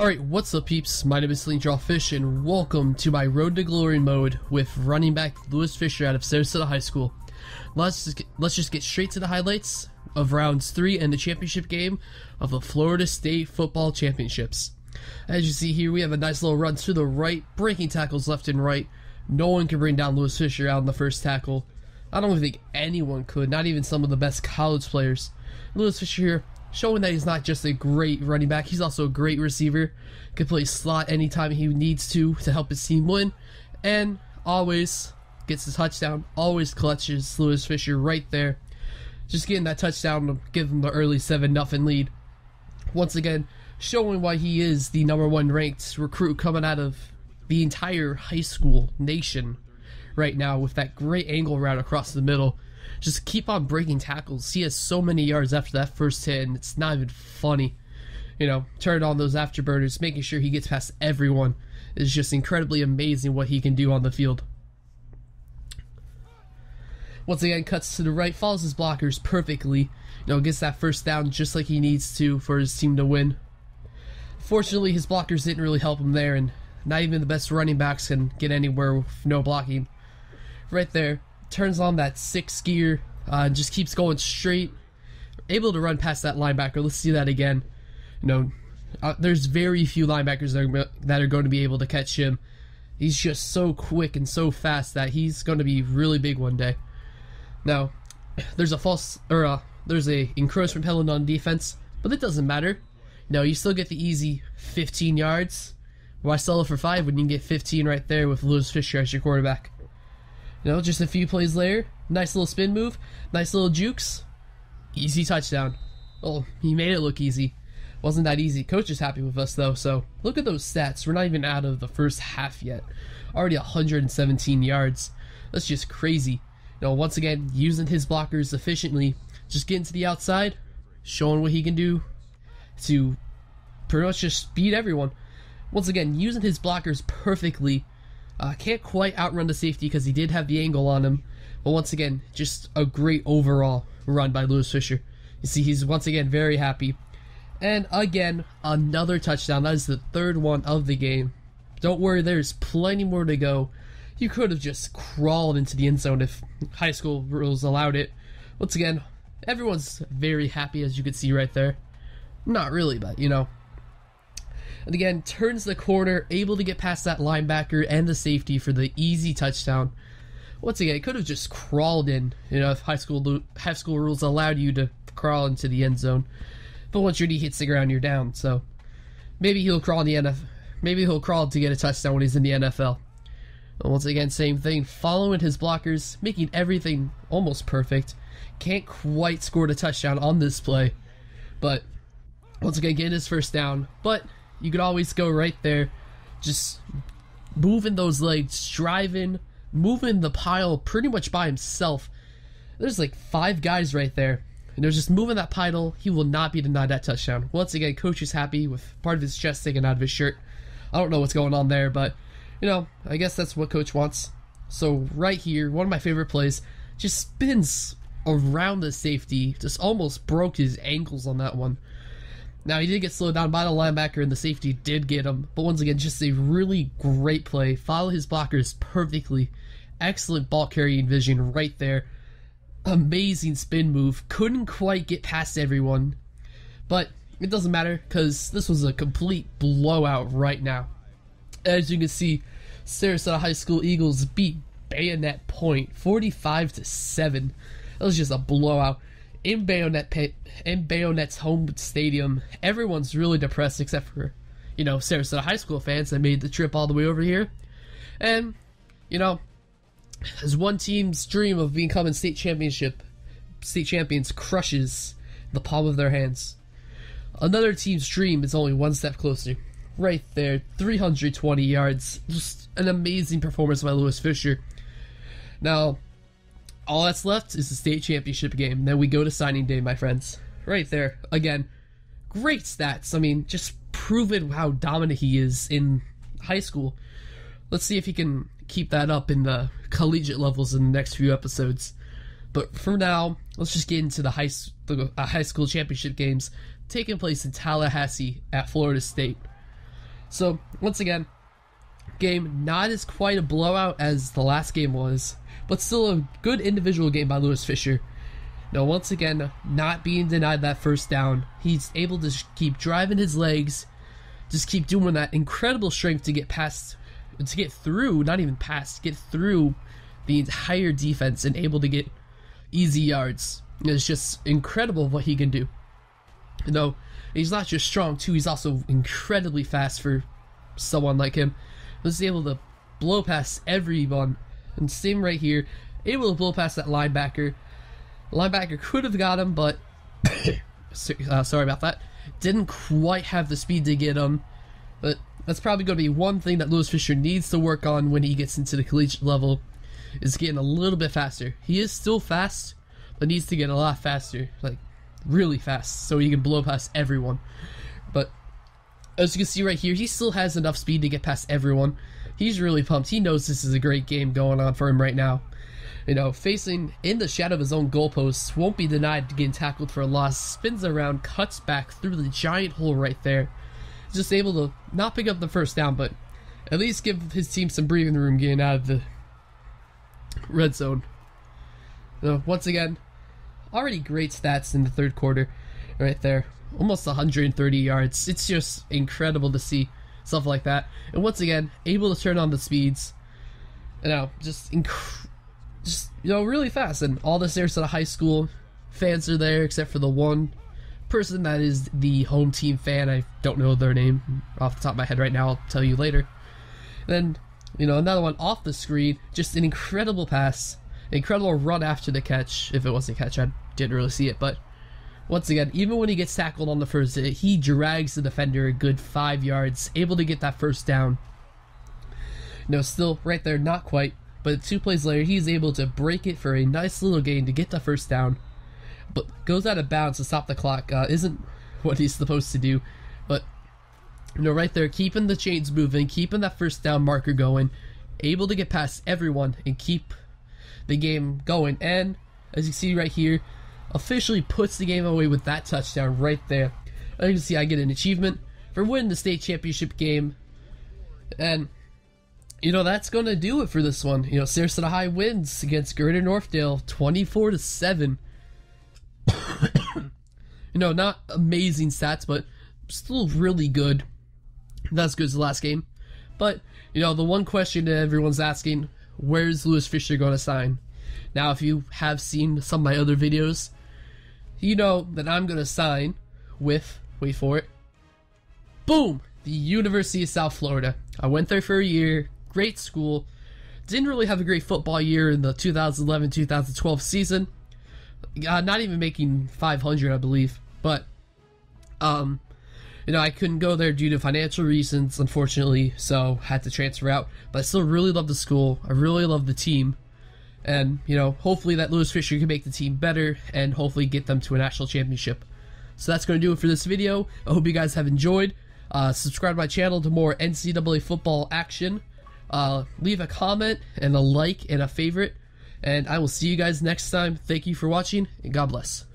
Alright, what's up peeps? My name is Sling Fish and welcome to my Road to Glory mode with running back Lewis Fisher out of Sarasota High School. Let's just get, let's just get straight to the highlights of rounds 3 and the championship game of the Florida State Football Championships. As you see here, we have a nice little run to the right, breaking tackles left and right. No one can bring down Lewis Fisher out in the first tackle. I don't think anyone could, not even some of the best college players. Lewis Fisher here showing that he's not just a great running back, he's also a great receiver. Can play slot anytime he needs to to help his team win, and always gets the touchdown. Always clutches Lewis Fisher right there, just getting that touchdown to give him the early seven nothing lead. Once again, showing why he is the number one ranked recruit coming out of the entire high school nation right now with that great angle route across the middle just keep on breaking tackles. He has so many yards after that first hit, and it's not even funny. You know, turn on those afterburners, making sure he gets past everyone is just incredibly amazing what he can do on the field. Once again, cuts to the right, follows his blockers perfectly. You know, gets that first down just like he needs to for his team to win. Fortunately, his blockers didn't really help him there, and not even the best running backs can get anywhere with no blocking. Right there, turns on that sixth gear, uh, just keeps going straight, able to run past that linebacker. Let's see that again. You know, uh, there's very few linebackers that are, that are going to be able to catch him. He's just so quick and so fast that he's going to be really big one day. Now, there's a false or uh, there's a encroachment penalty on defense, but it doesn't matter. No, you still get the easy 15 yards. Why sell it for five when you can get 15 right there with Lewis Fisher as your quarterback? You know, just a few plays later, nice little spin move, nice little jukes, easy touchdown. Well, he made it look easy. Wasn't that easy. Coach is happy with us though, so look at those stats. We're not even out of the first half yet. Already 117 yards. That's just crazy. You know, once again, using his blockers efficiently, just getting to the outside, showing what he can do to pretty much just beat everyone. Once again, using his blockers perfectly uh, can't quite outrun the safety because he did have the angle on him. But once again, just a great overall run by Lewis Fisher. You see, he's once again very happy. And again, another touchdown. That is the third one of the game. Don't worry, there's plenty more to go. You could have just crawled into the end zone if high school rules allowed it. Once again, everyone's very happy as you can see right there. Not really, but you know, and again, turns the corner, able to get past that linebacker and the safety for the easy touchdown. Once again, it could have just crawled in. You know, if high school high school rules allowed you to crawl into the end zone, but once your knee hits the ground, you're down. So maybe he'll crawl in the NFL. Maybe he'll crawl to get a touchdown when he's in the NFL. And once again, same thing. Following his blockers, making everything almost perfect. Can't quite score the touchdown on this play, but once again, getting his first down. But you could always go right there, just moving those legs, driving, moving the pile pretty much by himself. There's like five guys right there. And they're just moving that pile. He will not be denied that touchdown. Once again, coach is happy with part of his chest taken out of his shirt. I don't know what's going on there, but you know, I guess that's what coach wants. So right here, one of my favorite plays, just spins around the safety, just almost broke his ankles on that one. Now he did get slowed down by the linebacker and the safety did get him, but once again, just a really great play. Follow his blockers perfectly. Excellent ball carrying vision right there. Amazing spin move. Couldn't quite get past everyone, but it doesn't matter because this was a complete blowout right now. As you can see, Sarasota High School Eagles beat Bayonet Point 45 to 7. That was just a blowout in Bayonet pit, in Bayonet's home stadium, everyone's really depressed except for, you know, Sarasota High School fans that made the trip all the way over here. And, you know, as one team's dream of becoming state championship, state champions crushes the palm of their hands. Another team's dream is only one step closer. Right there, 320 yards. Just an amazing performance by Lewis Fisher. Now, all that's left is the state championship game. Then we go to signing day, my friends. Right there. Again, great stats. I mean, just proven how dominant he is in high school. Let's see if he can keep that up in the collegiate levels in the next few episodes. But for now, let's just get into the high the uh, high school championship games taking place in Tallahassee at Florida State. So, once again, game not as quite a blowout as the last game was, but still a good individual game by Lewis Fisher. Now, once again, not being denied that first down, he's able to keep driving his legs, just keep doing that incredible strength to get past, to get through, not even past, get through the entire defense and able to get easy yards. It's just incredible what he can do. You know, he's not just strong too; he's also incredibly fast for someone like him. Was able to blow past everyone, and same right here, able to blow past that linebacker. linebacker could have got him, but uh, sorry about that. Didn't quite have the speed to get him, but that's probably going to be one thing that Lewis Fisher needs to work on when he gets into the collegiate level. Is getting a little bit faster. He is still fast, but needs to get a lot faster. Like really fast so he can blow past everyone. But as you can see right here, he still has enough speed to get past everyone. He's really pumped. He knows this is a great game going on for him right now. You know, facing in the shadow of his own goalposts, won't be denied getting tackled for a loss, spins around, cuts back through the giant hole right there. Just able to not pick up the first down, but at least give his team some breathing room getting out of the red zone. So, once again, already great stats in the third quarter, right there. Almost 130 yards. It's just incredible to see stuff like that. And once again, able to turn on the speeds. You know, just inc- just you know, really fast. And all the Sarasota High School fans are there, except for the one person that is the home team fan. I don't know their name off the top of my head right now. I'll tell you later. And then, you know, another one off the screen. Just an incredible pass incredible run after the catch. If it was a catch, I didn't really see it. But once again, even when he gets tackled on the first hit, he drags the defender a good five yards, able to get that first down. No, still right there, not quite. But two plays later, he's able to break it for a nice little gain to get the first down. But goes out of bounds to stop the clock. Uh, isn't what he's supposed to do. But you know, right there, keeping the chains moving, keeping that first down marker going, able to get past everyone and keep the game going. And as you see right here, officially puts the game away with that touchdown right there. As you can see, I get an achievement for winning the state championship game. And, you know, that's going to do it for this one. You know, Sarasota High wins against Greater Northdale 24 to 7. you know, not amazing stats, but still really good. Not as good as the last game. But, you know, the one question that everyone's asking where's Lewis Fisher going to sign? Now, if you have seen some of my other videos, you know that I'm going to sign with, wait for it, boom, the University of South Florida. I went there for a year, great school. Didn't really have a great football year in the 2011 2012 season. Uh, not even making 500, I believe. But, um, you know, I couldn't go there due to financial reasons, unfortunately, so had to transfer out. But I still really love the school. I really love the team. And, you know, hopefully that Lewis Fisher can make the team better and hopefully get them to a national championship. So that's going to do it for this video. I hope you guys have enjoyed. Uh, subscribe to my channel to more NCAA football action. Uh, leave a comment and a like and a favorite. And I will see you guys next time. Thank you for watching, and God bless.